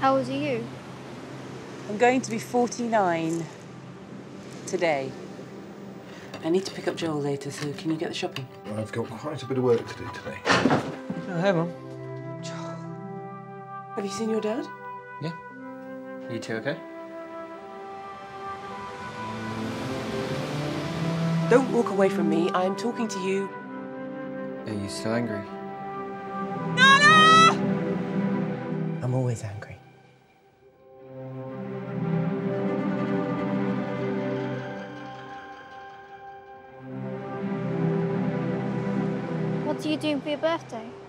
How old are you? I'm going to be 49 today. I need to pick up Joel later, so can you get the shopping? I've got quite a bit of work to do today. Oh, hey, Mum. Have you seen your dad? Yeah. You two okay? Don't walk away from me. I am talking to you. Are you still angry? I'm always angry. What are you doing for your birthday?